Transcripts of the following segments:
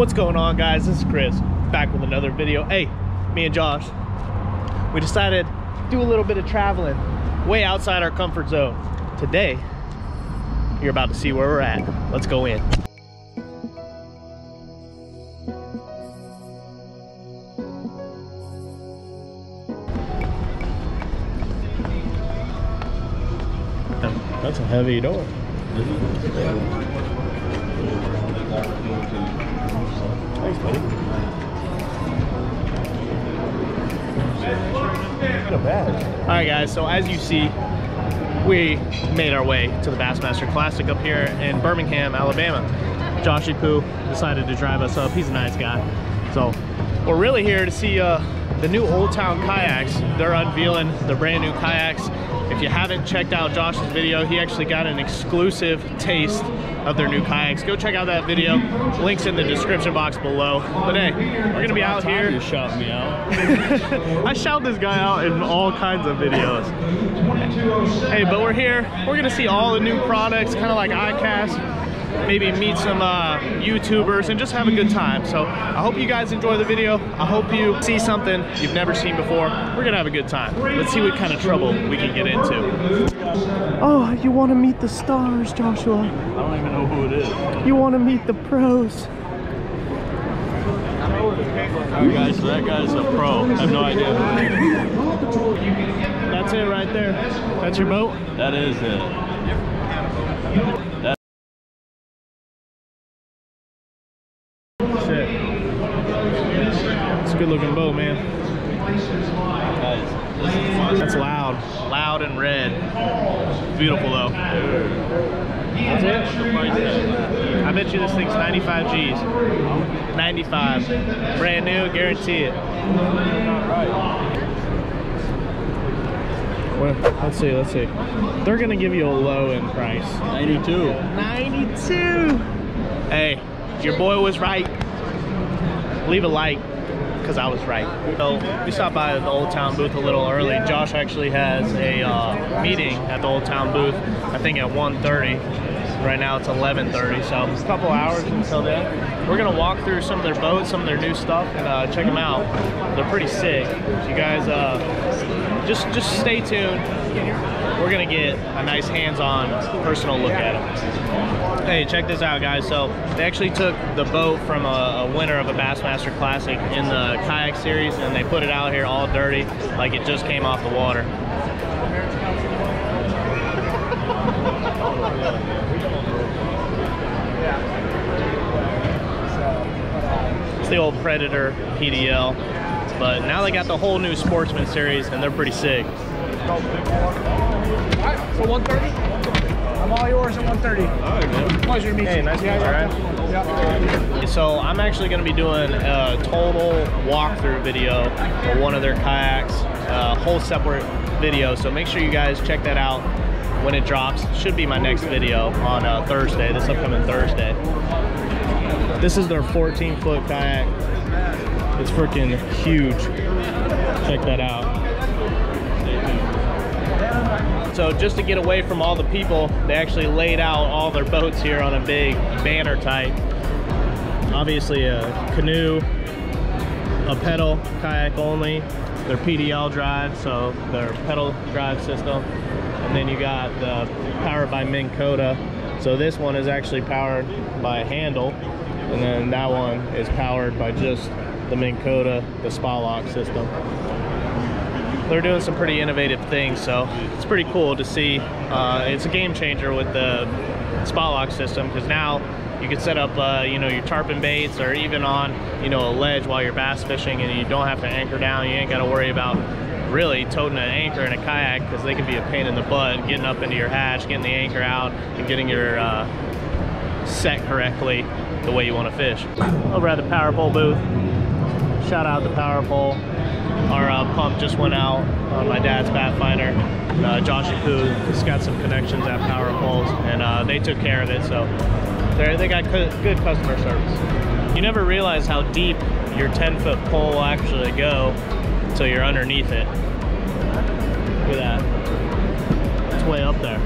What's going on guys? This is Chris back with another video. Hey, me and Josh, we decided to do a little bit of traveling way outside our comfort zone. Today, you're about to see where we're at. Let's go in. That's a heavy door. Bad. All right, guys. So as you see, we made our way to the Bassmaster Classic up here in Birmingham, Alabama. Joshy Poo decided to drive us up. He's a nice guy. So we're really here to see uh, the new Old Town kayaks. They're unveiling the brand new kayaks. If you haven't checked out Josh's video, he actually got an exclusive taste of their new kayaks. Go check out that video. Links in the description box below. But hey, we're gonna be out here. You shout me out. I shout this guy out in all kinds of videos. Hey, but we're here. We're gonna see all the new products, kind of like iCast. Maybe meet some uh, YouTubers and just have a good time. So I hope you guys enjoy the video. I hope you see something you've never seen before. We're gonna have a good time. Let's see what kind of trouble we can get into. Oh, you want to meet the stars, Joshua? I don't even know who it is. You want to meet the pros? Alright guys, so that guy's a pro. I have no idea who it is. That's it right there. That's your boat? That is it. That Shit. It's a good looking boat, man. guys, this is fun. That's loud. Loud and red. Beautiful though. That's it? The price tag. I bet you this thing's 95 G's. 95. Brand new, guarantee it. Well, let's see, let's see. They're gonna give you a low in price. 92. 92. Hey, your boy was right. Leave a like, because I was right. So we stopped by the Old Town booth a little early. Josh actually has a uh, meeting at the Old Town booth, I think at 1.30. Right now it's 11.30, so a couple hours until then. We're gonna walk through some of their boats, some of their new stuff, and uh, check them out. They're pretty sick. You guys, uh, just just stay tuned. We're gonna get a nice hands-on personal look at them. Hey, check this out, guys. So they actually took the boat from a, a winner of a Bassmaster Classic in the kayak series, and they put it out here all dirty, like it just came off the water. It's the old Predator PDL, but now they got the whole new Sportsman series, and they're pretty sick. Alright, so 130? Yours at 130. Alright, man. Pleasure to meet Hey, you. nice you, Yeah, alright? yeah. So I'm actually going to be doing a total walkthrough video for one of their kayaks, a whole separate video. So make sure you guys check that out when it drops. Should be my next video on uh, Thursday, this upcoming Thursday. This is their 14 foot kayak. It's freaking huge. Check that out. So just to get away from all the people, they actually laid out all their boats here on a big banner type obviously a canoe, a pedal kayak only, their PDL drive, so their pedal drive system, and then you got the powered by Minn Kota. So this one is actually powered by a handle, and then that one is powered by just the Minn Kota, the spot lock system. They're doing some pretty innovative things, so it's pretty cool to see. Uh, it's a game changer with the spot lock system because now you can set up, uh, you know, your tarpon baits or even on, you know, a ledge while you're bass fishing, and you don't have to anchor down. You ain't got to worry about really toting an anchor in a kayak because they can be a pain in the butt getting up into your hatch, getting the anchor out, and getting your uh, set correctly the way you want to fish. Over at the Power Pole booth, shout out the Power Pole. Our uh, pump just went out on my dad's Pathfinder. Uh, Josh has got some connections at Power Poles, and uh, they took care of it. So they got good, customer service. You never realize how deep your 10 foot pole will actually go until you're underneath it. Look at that. It's way up there.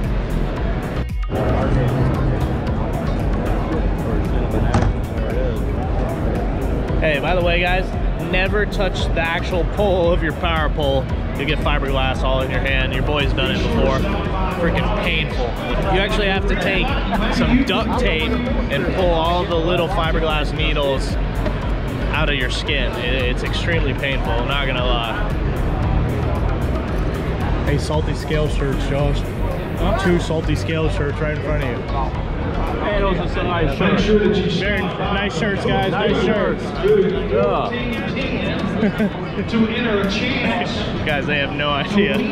Hey, by the way, guys, never touch the actual pole of your power pole. You get fiberglass all in your hand. Your boy's done it before. Freaking painful. You actually have to take some duct tape and pull all the little fiberglass needles out of your skin. It's extremely painful, I'm not gonna lie. Hey, salty scale shirts, Josh. Two salty scale shirts right in front of you. Are some nice shirts. Very nice shirts, guys. Nice shirts. Yeah. to enter a chance. Guys, they have no idea. They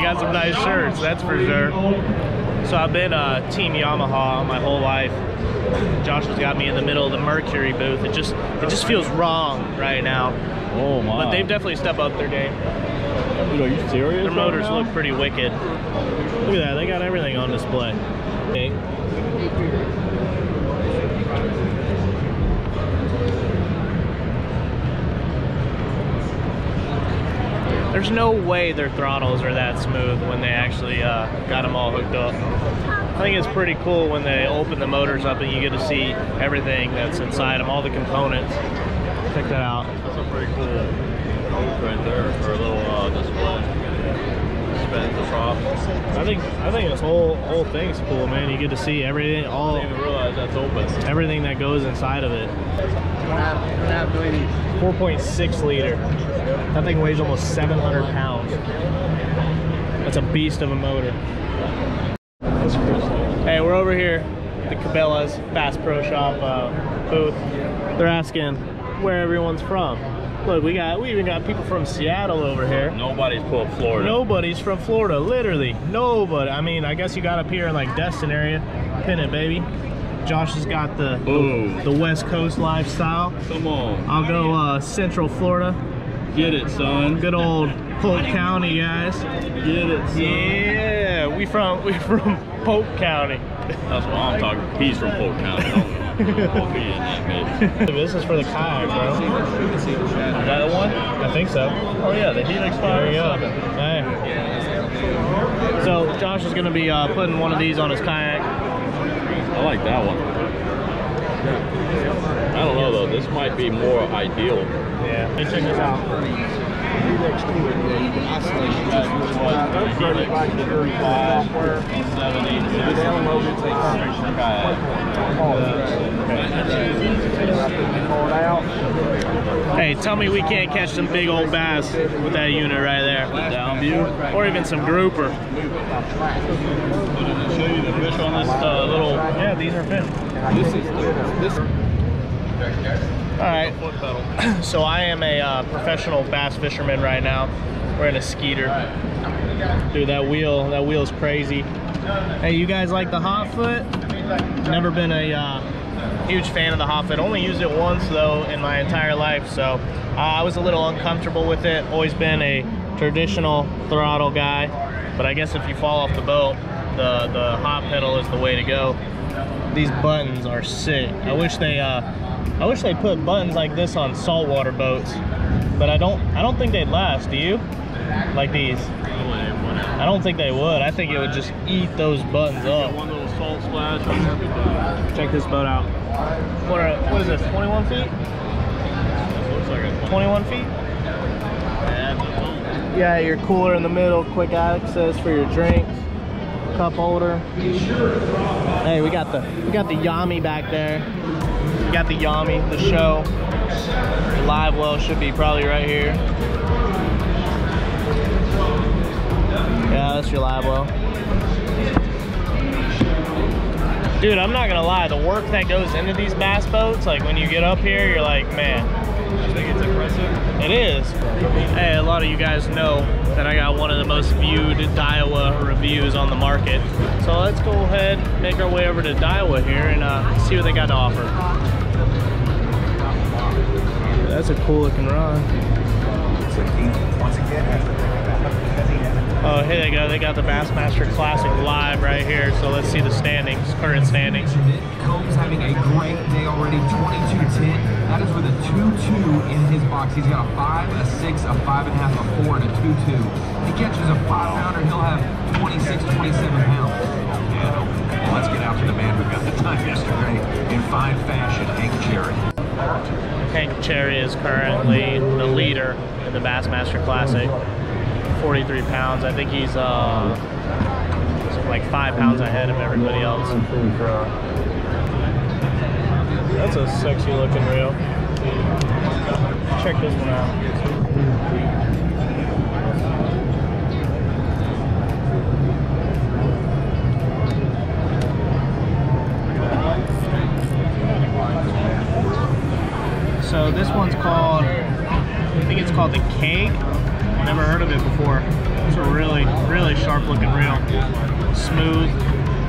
got some nice shirts, that's for sure. So I've been uh, Team Yamaha my whole life. Josh has got me in the middle of the Mercury booth. It just it just feels wrong right now. Oh my. But they've definitely stepped up their game. Dude, are you serious? Their motors right look pretty wicked. Look at that, they got everything on display. Okay. There's no way their throttles are that smooth when they actually uh, got them all hooked up. I think it's pretty cool when they open the motors up and you get to see everything that's inside them, all the components. Check that out. That's a pretty cool right there for a little uh, display. Spin the top. I think I think this whole whole thing's cool, man. You get to see everything, I all didn't even realize that's open. everything that goes inside of it. 4.6 liter. That thing weighs almost 700 pounds. That's a beast of a motor. Hey, we're over here, at the Cabela's Bass Pro Shop uh, booth. They're asking where everyone's from. Look, we got we even got people from Seattle over here. Nobody's pulled Florida. Nobody's from Florida, literally nobody. I mean, I guess you got up here in like Destin area, pin it, baby. Josh has got the Boom. the West Coast lifestyle. Come on. I'll go uh, Central Florida. Get it, son. Good old Polk County, guys. Get it, son. Yeah, we from we from Polk County. That's what I'm talking. He's from Polk County. I'll that. This is for the kayak, bro. Is that the one? I think so. Oh yeah, the Helix There you go. Hey. So Josh is gonna be uh, putting one of these on his kayak. I like that one. I don't know though. This might be more ideal. Yeah. Hey, check this out. Hey, tell me we can't catch some big old bass with that unit right there. Down view. Or even some grouper. Show you the fish on this uh, little Yeah, these are fin. This is this All right. So I am a uh, professional bass fisherman right now. We're in a skeeter. Dude, that wheel, that wheel's crazy. Hey, you guys like the hot foot? Never been a uh, huge fan of the hot foot. Only used it once though in my entire life, so uh, I was a little uncomfortable with it. Always been a traditional throttle guy, but I guess if you fall off the boat, the the hot pedal is the way to go. These buttons are sick. I wish they uh, I wish they put buttons like this on saltwater boats, but I don't I don't think they'd last. Do you? Like these? I don't think they would. I think it would just eat those buttons up. One little salt splash on everything. Check this boat out. What, are, what is this, 21 feet? Looks like a 21 feet? Yeah, your cooler in the middle, quick access for your drinks, cup holder. Hey, we got the we got the Yami back there. We got the Yami, the show. The live well should be probably right here. Yeah, that's your live. Dude, I'm not gonna lie, the work that goes into these bass boats, like when you get up here, you're like, man, I think it's impressive. it is. Hey, a lot of you guys know that I got one of the most viewed Daiwa reviews on the market. So let's go ahead, make our way over to Daiwa here and uh, see what they got to offer. That's a cool looking rod. Oh, here they go. They got the Bassmaster Classic live right here. So let's see the standings, current standings. Combs having a great day already, 22-10. That is with a 2-2 in his box. He's got a 5, a 6, a 5.5, a 4, and a 2-2. He catches a 5-pounder, he'll have 26, 27 pounds. Yeah, well, let's get out to the man who got the time yesterday in fine fashion, Hank Cherry. Hank Cherry is currently the leader in the Bassmaster Classic. 43 pounds. I think he's uh, like five pounds ahead of everybody else. That's a sexy looking reel. Check this one out. So this one's called, I think it's called the Keg. Never heard of it before. It's a really, really sharp looking reel. Smooth.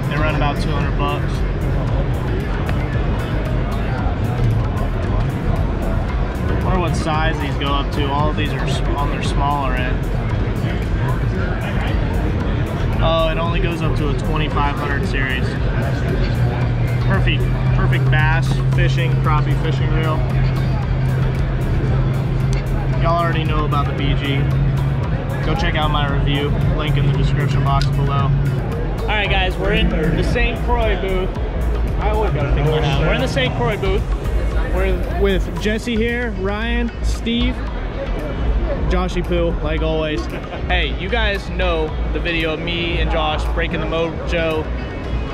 They run about 200 bucks. wonder what size these go up to. All of these are on their smaller end. Oh, it only goes up to a 2500 series. Perfect, perfect bass fishing, crappie fishing reel. Y'all already know about the BG. Go check out my review. Link in the description box below. All right, guys, we're in the St. Croix booth. I always gotta think that. We're in the St. Croix booth. We're with Jesse here, Ryan, Steve, Joshy Poo, like always. Hey, you guys know the video of me and Josh breaking the Mojo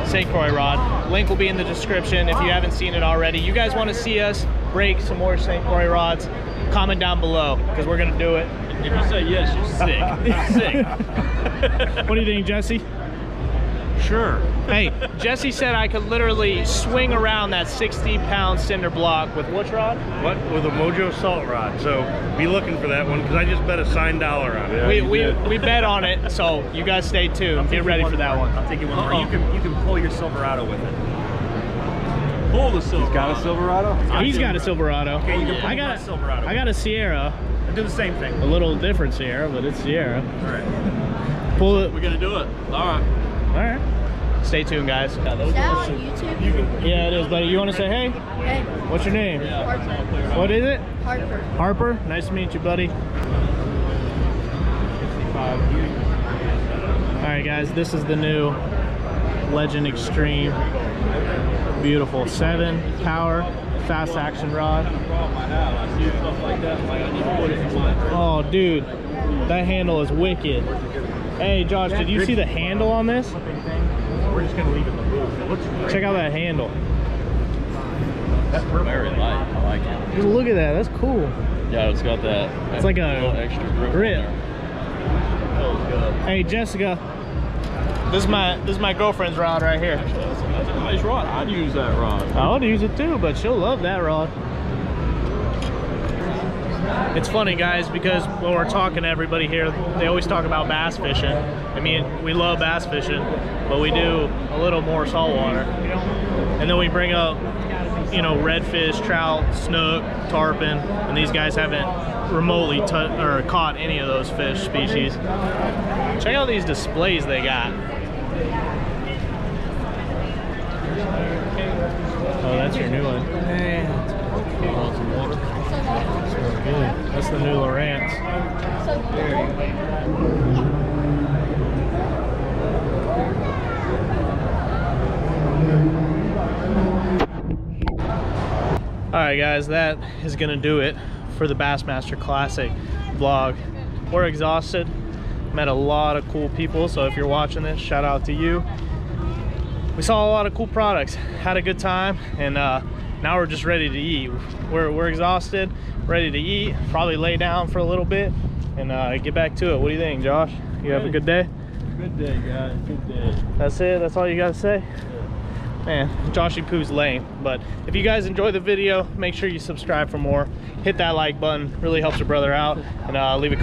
St. Croix rod. Link will be in the description if you haven't seen it already. You guys want to see us break some more St. Croix rods? Comment down below because we're gonna do it. If you say yes, you're sick. sick. What do you think, Jesse? Sure. Hey, Jesse said I could literally swing around that 60 pound cinder block with which rod? What with a Mojo salt rod? So be looking for that one because I just bet a signed dollar on it. we, we, we bet on it, so you guys stay tuned. Get ready for that one. I'm thinking one more. You can you can pull your Silverado with it. Pull the silver. Got a Silverado? He's got a Silverado. Okay, you can pull I my got Silverado. I got a Sierra, do the same thing. a little different Sierra, but it's Sierra. All right. Pull it. We're gonna do it. All right. All right. Stay tuned, guys. Is that on YouTube? Yeah, it is, buddy. You want to say hey? Hey, What's your name? Harper. What is it? Harper. Harper. Nice to meet you, buddy. All right, guys. This is the new Legend Xtreme. Beautiful seven power fast action rod. Oh, dude, that handle is wicked. Hey, Josh, did you see the handle on this? We're just gonna leave it in the booth. It looks great. Check out that handle. Very light. I like it. Dude, look at that. That's cool. Yeah, it's got that. It's like a little extra grip. grip. there. Feels good. Hey, Jessica. This is my this is my girlfriend's rod right here. That's a nice rod. I'd use that rod. I would use it too, but she'll love that rod. It's funny, guys, because when we're talking to everybody here, they always talk about bass fishing. I mean, we love bass fishing, but we do a little more saltwater. And then we bring up, you know, redfish, trout, snook, tarpon, and these guys haven't remotely or caught any of those fish species. Check out these displays they got. Oh, that's your new one. Want some water? Good. That's the new Lowrance. All right, guys, that is gonna do it for the Bassmaster Classic vlog. We're exhausted. Met a lot of cool people, so if you're watching this, shout out to you. We saw a lot of cool products, had a good time, and uh, now we're just ready to eat. We're, we're exhausted, ready to eat, probably lay down for a little bit, and uh, get back to it. What do you think, Josh? You have a good day? Good day, guys. Good day. That's it? That's all you gotta say? Man, Joshy Poo's lame. But if you guys enjoy the video, make sure you subscribe for more. Hit that like button, really helps your brother out. And uh, leave a